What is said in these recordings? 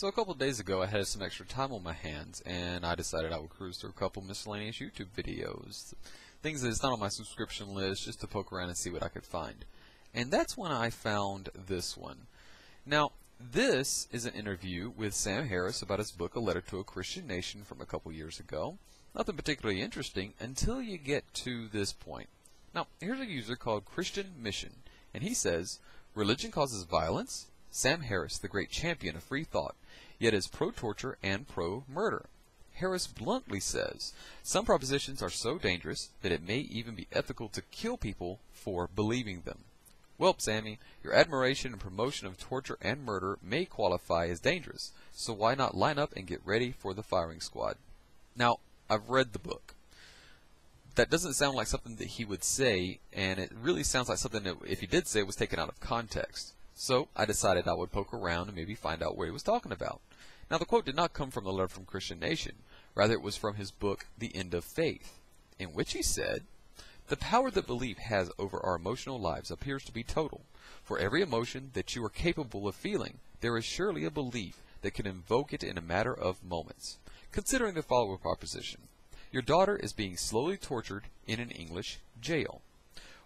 So a couple days ago I had some extra time on my hands and I decided I would cruise through a couple miscellaneous YouTube videos. Things that's not on my subscription list just to poke around and see what I could find. And that's when I found this one. Now, this is an interview with Sam Harris about his book A Letter to a Christian Nation from a couple years ago. Nothing particularly interesting until you get to this point. Now, here's a user called Christian Mission, and he says, Religion causes violence, Sam Harris, the great champion of free thought, yet is pro-torture and pro-murder. Harris bluntly says, some propositions are so dangerous that it may even be ethical to kill people for believing them. Well, Sammy, your admiration and promotion of torture and murder may qualify as dangerous, so why not line up and get ready for the firing squad? Now, I've read the book. That doesn't sound like something that he would say, and it really sounds like something that, if he did say, was taken out of context. So I decided I would poke around and maybe find out what he was talking about. Now the quote did not come from the letter from Christian Nation. Rather it was from his book, The End of Faith, in which he said, The power that belief has over our emotional lives appears to be total. For every emotion that you are capable of feeling, there is surely a belief that can invoke it in a matter of moments. Considering the following proposition. Your daughter is being slowly tortured in an English jail.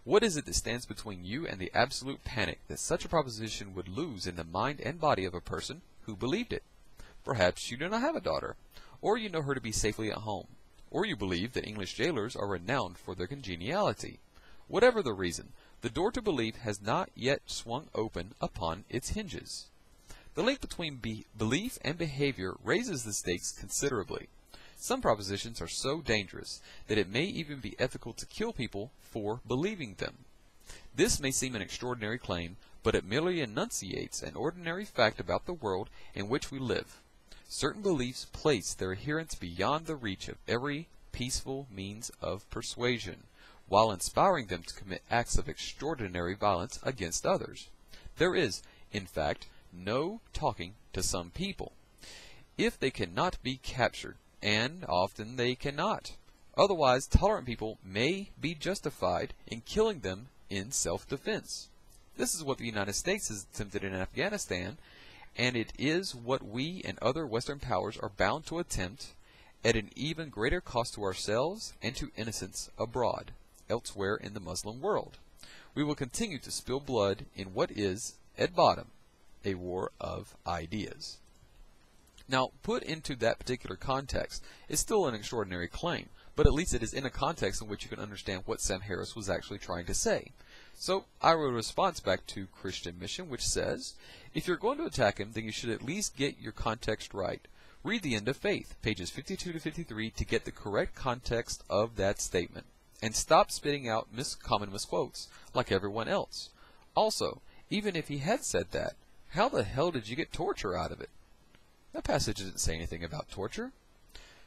What is it that stands between you and the absolute panic that such a proposition would lose in the mind and body of a person who believed it? Perhaps you do not have a daughter, or you know her to be safely at home, or you believe that English jailers are renowned for their congeniality. Whatever the reason, the door to belief has not yet swung open upon its hinges. The link between be belief and behavior raises the stakes considerably. Some propositions are so dangerous that it may even be ethical to kill people for believing them. This may seem an extraordinary claim, but it merely enunciates an ordinary fact about the world in which we live. Certain beliefs place their adherents beyond the reach of every peaceful means of persuasion, while inspiring them to commit acts of extraordinary violence against others. There is, in fact, no talking to some people. If they cannot be captured, and often they cannot. Otherwise, tolerant people may be justified in killing them in self-defense. This is what the United States has attempted in Afghanistan, and it is what we and other Western powers are bound to attempt at an even greater cost to ourselves and to innocents abroad, elsewhere in the Muslim world. We will continue to spill blood in what is, at bottom, a war of ideas. Now, put into that particular context, it's still an extraordinary claim, but at least it is in a context in which you can understand what Sam Harris was actually trying to say. So, I wrote a response back to Christian Mission, which says, if you're going to attack him, then you should at least get your context right. Read the end of faith, pages 52 to 53, to get the correct context of that statement. And stop spitting out mis common misquotes, like everyone else. Also, even if he had said that, how the hell did you get torture out of it? That passage didn't say anything about torture.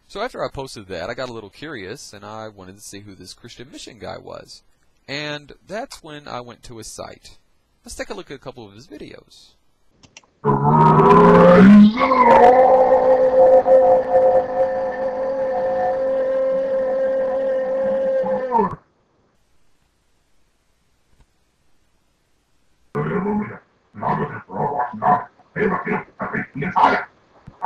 So after I posted that, I got a little curious and I wanted to see who this Christian Mission guy was. And that's when I went to his site. Let's take a look at a couple of his videos.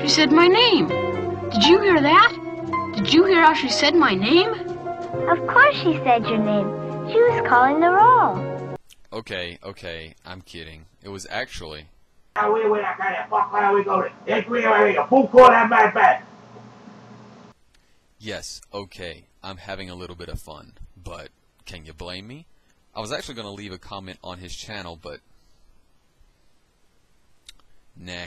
She said my name. Did you hear that? Did you hear how she said my name? Of course she said your name. She was calling the roll. Okay, okay, I'm kidding. It was actually. Yes, okay, I'm having a little bit of fun, but can you blame me? I was actually going to leave a comment on his channel, but. Nah.